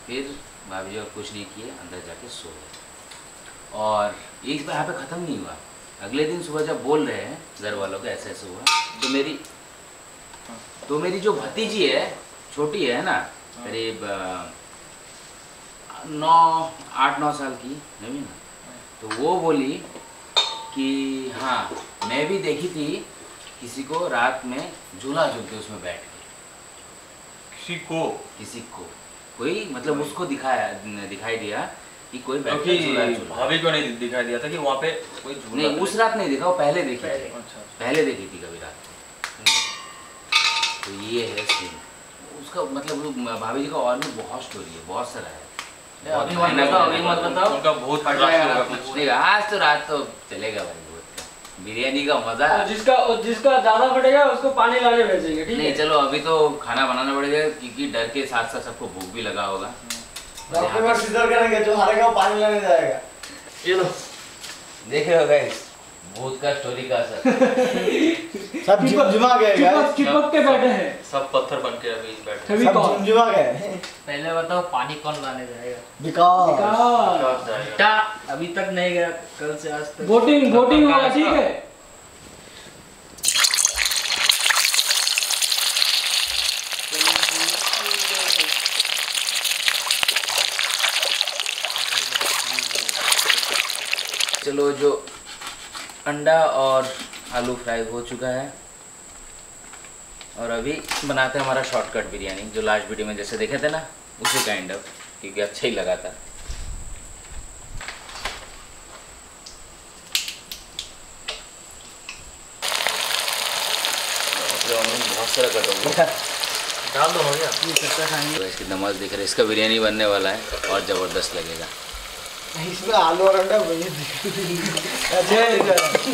फिर भाभी जी और कुछ नहीं किए अंदर जाके सो गए। और एक बार यहाँ पे ख़त्म नहीं हुआ। अगले दिन सुबह जब बोल रहे हैं घर वालों का ऐसे ऐसे हुआ तो मेरी तो मेरी जो भतीजी है छोटी है ना? करीब अ, नौ आठ नौ साल की नवी ना? तो वो बोली कि हाँ मैं भी देखी थी किसी को रात में झूला झूलते उसमें बैठ के। किसी को? किसी को। कोई मतलब उसको दिखाया दिखाई दिया कि कोई बैठ के झूला झूला भाभी को नहीं दिखाई दिया था कि वहाँ पे कोई झूला नहीं उस रात नहीं देखा वो पहले देखी थी। अच्छा अच्छा। पहले देखी थी कभी रात तो ये है सीन उसका मतलब भाभी जी का और भी बहुत स्टोरी है बहुत सारा है। अभी मत बताओ, अभी मत बताओ। उनका बहुत फट खतरा जाएगा होगा कुछ। नहीं आज तो रात तो चलेगा भाई बिरयानी का मज़ा जिसका जिसका ज़्यादा फटेगा उसको पानी लाने भेजेंगे ठीक नहीं है? चलो अभी तो खाना बनाना पड़ेगा क्योंकि डर के साथ साथ सबको भूख भी लगा होगा। डॉक्टर करेंगे जो हारेगा पानी लाने जाएगा। ये लो। देख रहे हो गाइस भूत का स्टोरी का असर। [laughs] सब झुमझुमा गए चिपक guys। चिपक के बैठे हैं? सब पत्थर बन के अभी बैठे कभी सब झुमझुमा गए। पहले बताओ पानी कौन लाने जाएगा? विकास। विकास। जाएगा। बेटा अभी तक नहीं गया कल से आज तक। वोटिंग वोटिंग होगा ठीक है? चलो जो अंडा और आलू फ्राई हो चुका है। और अभी बनाते हैं हमारा शॉर्टकट बिरयानी जो लास्ट वीडियो में जैसे देखे थे ना उसी काइंड ऑफ़ क्योंकि अच्छा ही लगा था। बहुत सारा कट हो गया डाल दो हो गया। तो इसकी नमाज़ दिख रही है इसका बिरयानी बनने वाला है और ज़बरदस्त लगेगा। इसमें आलू और अंडा वही दिख- अच्छा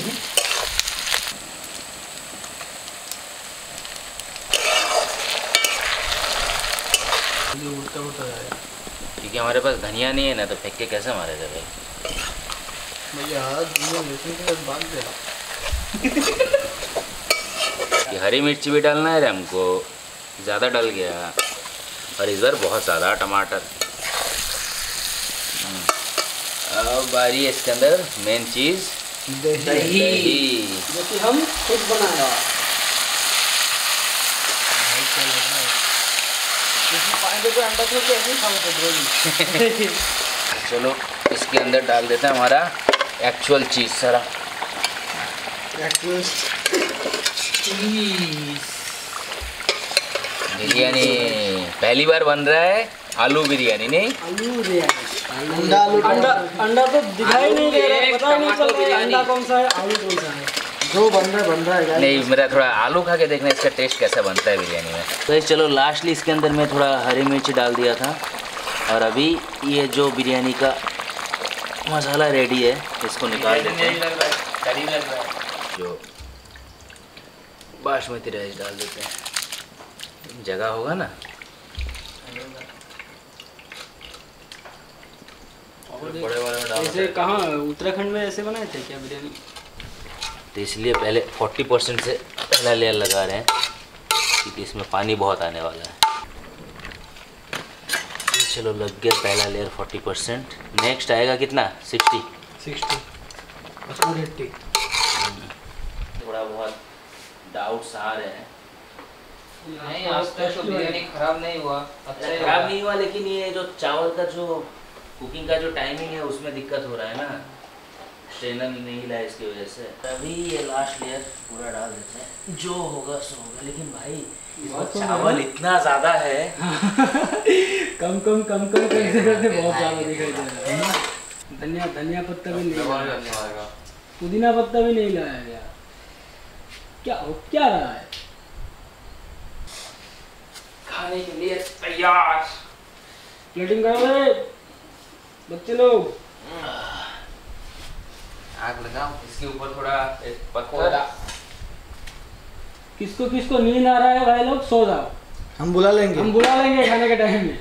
क्योंकि हमारे पास धनिया नहीं है ना तो फेंक के कैसे मारेगा भाई? भैया दुनिया लेकिन के बाद बाँध कि हरी मिर्ची भी डालना है हमको। ज़्यादा डल गया। और इस बार बहुत ज़्यादा टमाटर। अब बारी है इसके अंदर मेन चीज़ दही। दही। जो कि हम खुद अंडा तो [laughs] चलो इसके अंदर डाल देते हैं हमारा एक्चुअल चीज़ सारा। बिरयानी। पहली बार बन रहा है। आलू बिरयानी नहीं? आलू बिरयानी। अंडा आलू अंडा अंडा तो दिखाई नहीं दे रहा पता नहीं चल रहा अंडा कौन सा है आलू कौन सा है। जो बन रहा बन रहा है नहीं मेरा थोड़ा आलू खा के देखना इसका टेस्ट कैसा बनता है बिरयानी में। तो इस चलो लास्टली इसके अंदर मैं थोड़ा हरी मिर्च डाल दिया था। और अभी ये जो बिरयानी का मसाला रेडी है इसको निकाल देते हैं। जो बासमती राइस डाल देते हैं। जगह होगा ना बड़े वाले में डाल ऐसे कहाँ उत्तराखंड में ऐसे बनाए थे क्या बिरयानी? तो इसलिए पहले 40 परसेंट से पहला लेयर लगा रहे हैं क्योंकि इसमें पानी बहुत आने वाला है। चलो लग गया पहला लेयर फोर्टी परसेंट नेक्स्ट आएगा कितना? सिक्सटी सिक्सटी अच्छा एट्टी थोड़ा बहुत डाउट्स आ रहे हैं। नहीं आज तक तो बिरयानी खराब नहीं हुआ। अच्छा खराब नहीं हुआ लेकिन ये जो चावल का जो कुकिंग का जो टाइमिंग है उसमें दिक्कत हो रहा है ना। स्ट्रेनर नहीं हिला इसकी वजह से। अभी ये लास्ट लेयर पूरा डाल देते हैं। जो होगा सो होगा। लेकिन भाई चावल इतना ज़्यादा है। कम कम कम कम करते करते बहुत ज़्यादा दिखाई दे रहा है। धनिया धनिया पत्ता भी नहीं लाया गया पुदीना पत्ता भी नहीं लाया गया। क्या हो क्या रहा है? खाने के लिए तैयार। प्लेटिंग करो रे बच्चे लोग। आग लगाओ इसके ऊपर थोड़ा एक पत्थर। किसको किसको नींद आ रहा है भाई लोग? सो जाओ। हम बुला लेंगे। हम बुला लेंगे खाने के टाइम में।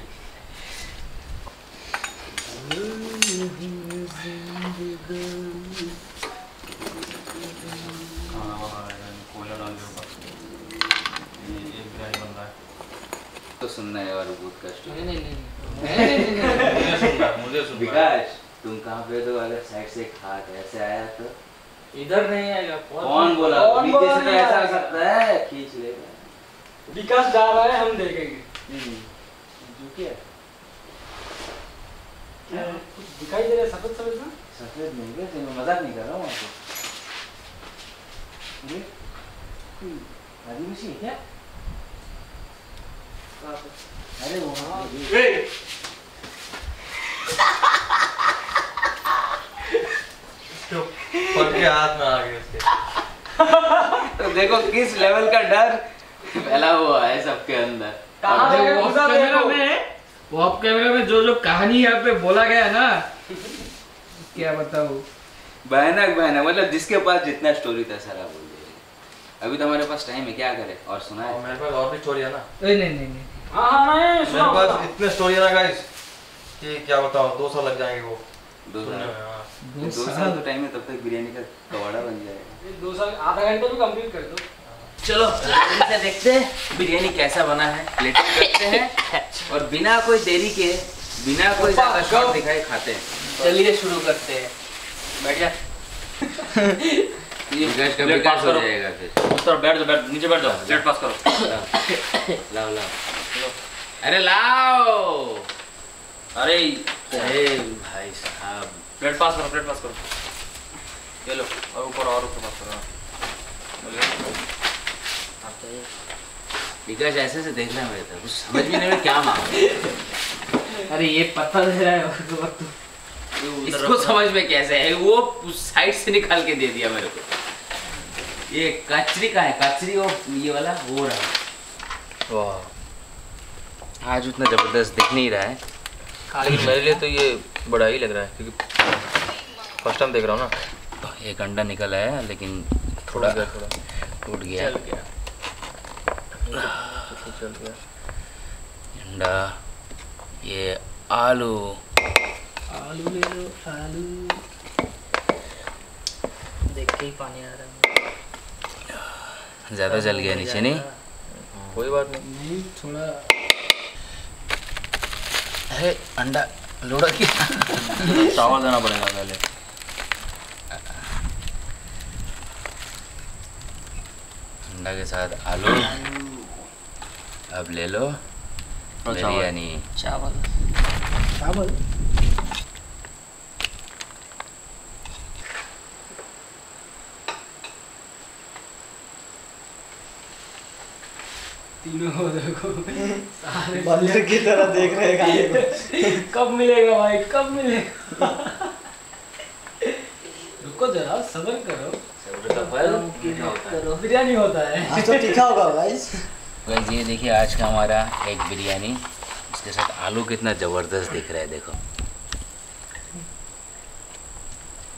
तो सुनना है और बहुत कष्ट नहीं नहीं नहीं। मुझे विकास तुम कहाँ पे तो अगर साइड से हाथ ऐसे आया तो? इधर नहीं आएगा कौन? बोला? कौन नीचे बोला से तो ऐसा आएगा? सकता है खींच लेगा विकास जा रहा है हम देखेंगे। जो क्या क्या कुछ दिखाई दे रहा है सफ़ेद सफ़ेद ना सफ़ेद नहीं क्या मैं मज़ाक नहीं कर रहा हूँ आपको कोई आदिवासी है क्या? अरे वहाँ हाथ में आ गए तो देखो किस लेवल का डर। फैला हुआ है सबके अंदर। कहाँ वो ऑफ़ कैमरा में। वो ऑफ़ कैमरा में जो जो कहानी यहाँ पे बोला गया है ना। क्या बताऊँ? भयानक भयानक। मतलब जिसके पास जितना स्टोरी था सारा बोल दिया। अभी तो हमारे पास टाइम है क्या करे? और सुना है मेरे पास और भी स्टोरी है ना। नहीं नहीं नहीं। मेरे पास इतने स्टोरी है ना गाइस कि क्या बताओ दो साल लग जाएँगे वो। दो साल? हाँ। दो साल तो टाइम है तब तक बिरयानी का कवाड़ा बन जाएगा। दो साल आधा घंटे में कंप्लीट कर दो। चलो देखते हैं बिरयानी कैसा बना है। प्लेटिंग करते हैं और बिना कोई देरी के बिना कोई ज़्यादा शॉट दिखाए खाते हैं। चलिए शुरू करते हैं। बैठ जा। [laughs] विकास का प्लेट विकास पास करो। जाएगा फिर उस तरफ़ बैठ जाओ बैठ नीचे बैठ जाओ प्लेट पास करो। लाओ लाओ। अरे लाओ। अरे अरे भाई साहब। प्लेट पास करो प्लेट पास करो। ये लो और ऊपर और ऊपर पास करो। विकास ऐसे से देखना मेरे था कुछ समझ भी नहीं में क्या मांगा [laughs] अरे ये पत्ता दे रहा है। तो [laughs] इसको समझ में कैसे है? वो साइड से निकाल के दे दिया मेरे को। ये कचरी का है? कचरी वो ये वाला वो रहा। वाह। आज उतना ज़बरदस्त दिख नहीं रहा है। लेकिन मेरे लिए तो ये बड़ा ही लग रहा है क्योंकि फ़र्स्ट टाइम देख रहा हूँ ना। तो एक अंडा निकला है लेकिन थोड़ा थोड़ा गया थोड़ा। टूट गया। चल गया। चल गया। अंडा ये आलू आलू ले लो आलू। देख के ही पानी आ रहा है। ज़्यादा जल गया नीचे नहीं? कोई बात नहीं। नहीं थोड़ा अरे अंडा लोड़ा किया। चावल देना पड़ेगा पहले। अंडा के साथ आलू। अब ले लो बिरयानी। चावल। चावल? तीनों देखो सारे बंदर की तरह देख रहे हैं को। [laughs] कब मिलेगा भाई कब मिलेगा? रुको जरा सबर करो। सब्र का फल मीठा होता है। बिरयानी होता है। आज तो तीखा होगा गाइस गाइस ये देखिए आज का हमारा एक बिरयानी। इसके साथ आलू कितना ज़बरदस्त दिख रहा है देखो।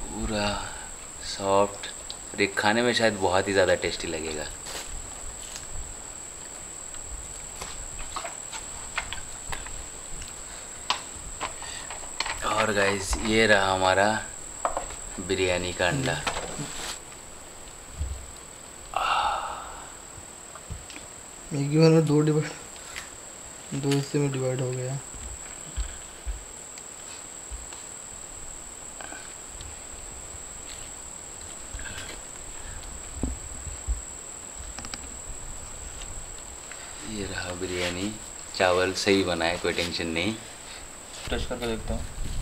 पूरा सॉफ्ट और ये खाने में शायद बहुत ही ज़्यादा टेस्टी लगेगा। और गाइस ये रहा हमारा बिरयानी का अंडा। मैगी ही दो डिवाइड दो हिस्से में डिवाइड हो गया। ये रहा बिरयानी चावल सही बना है कोई टेंशन नहीं। टेस्ट करके देखता हूँ।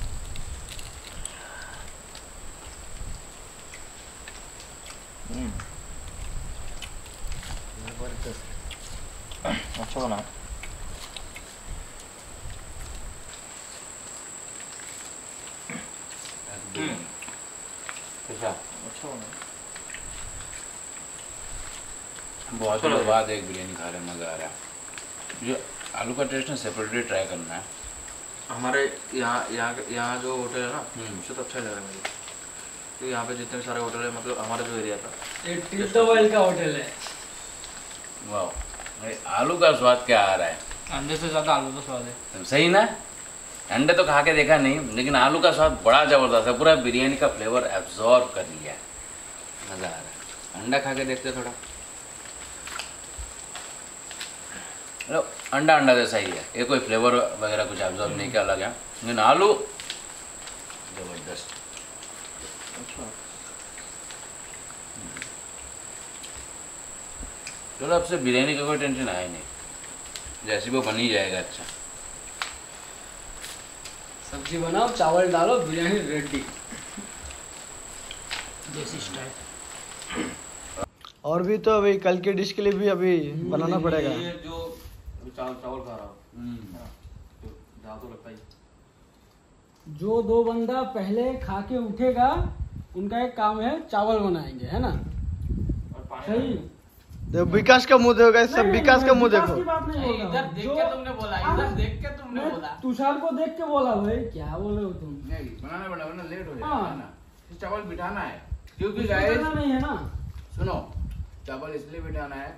अच्छा है। कैसा अच्छा बहुत दिनों बाद एक बिरयानी खा रहे मज़ा आ रहा है। ये आलू का टेस्ट ना सेपरेटली ट्राई करना है। हमारे यहाँ यहाँ यहाँ जो होटल है ना हम्म। उससे तो अच्छा लग रहा है मुझे। तो यहाँ पे जितने सारे होटल है मतलब हमारा जो एरिया था। ये टिल्टो का होटल है। वाह आलू का स्वाद क्या आ रहा है? अंडे से ज़्यादा आलू का स्वाद है। सही ना? अंडे तो खा के देखा नहीं लेकिन आलू का स्वाद बड़ा ज़बरदस्त है। पूरा बिरयानी का फ्लेवर एब्जॉर्ब कर लिया है। मज़ा आ रहा है। अंडा खा के देखते थोड़ा। अंडा अंडा जैसा ही है। ये कोई फ्लेवर वगैरह कुछ एब्जॉर्ब नहीं किया अलग है। लेकिन आलू ज़बरदस्त अच्छा चलो अब से बिरयानी का कोई टेंशन आया ही नहीं। जैसे वो बन ही जाएगा अच्छा। सब्ज़ी बनाओ चावल डालो बिरयानी रेडी देसी स्टाइल और भी तो अभी कल के डिश के लिए भी अभी बनाना पड़ेगा। ये जो चावल चावल खा रहा हूँ। हाँ, तो तो लगता ही। जो दो बंदा पहले खा के उठेगा उनका एक काम है चावल बनाएँगे है ना? और पानी सही। देखो विकास का मुँह देखो सब विकास का मुँह देखो। इधर देख के तुमने बोला इधर हाँ, देख के तुमने बोला। तुषार को देख के बोला भाई। क्या बोल रहे हो तुम? नहीं बनाना पड़ेगा वरना लेट हो हाँ। जाएगा ना? चावल बिठाना है। क्योंकि गाइस नहीं है ना। सुनो चावल इसलिए बिठाना है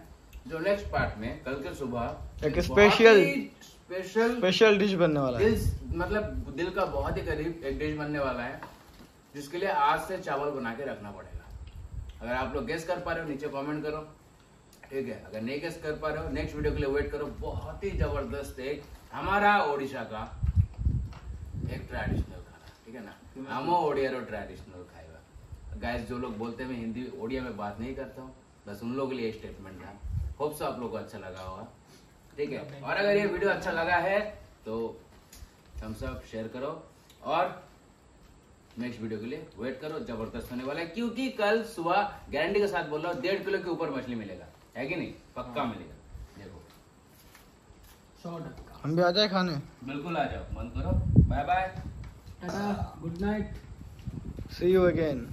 जो नेक्स्ट पार्ट में कल के सुबह एक स्पेशल स्पेशल स्पेशल डिश बनने वाला है। मतलब दिल का बहुत ही करीब एक डिश बनने वाला है जिसके लिए आज से चावल बना के रखना पड़ेगा। अगर आप लोग गेस कर पा रहे हो नीचे कमेंट करो। ठीक है, अगर नहीं गेस कर पा रहे हो नेक्स्ट वीडियो के लिए वेट करो, बहुत ही ज़बरदस्त एक हमारा ओडिशा का एक ट्रेडिशनल खाना, ठीक है ना? हमो ओडिया ट्रेडिशनल खाएगा। गाइस जो लोग बोलते हैं, मैं हिंदी ओडिया में बात नहीं करता हूँ, बस उन लोगों के लिए स्टेटमेंट था होप सो आप लोग को अच्छा लगा होगा, ठीक है? और अगर ये वीडियो अच्छा लगा है तो थम्स अप शेयर करो, और नेक्स्ट वीडियो के लिए वेट करो, ज़बरदस्त होने वाला है, क्योंकि कल सुबह गारंटी के साथ बोल रहा हूँ, डेढ़ किलो के ऊपर मछली मिलेगा। है कि नहीं? पक्का मिलेगा। देखो। सौ टक्का हम भी आ जाए खाने? बिल्कुल आ जाओ। मन करो। Bye bye good night see you again